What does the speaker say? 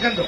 buscando.